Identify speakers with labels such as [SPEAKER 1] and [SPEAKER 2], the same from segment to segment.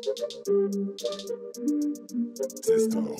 [SPEAKER 1] Disco. Disco.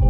[SPEAKER 1] you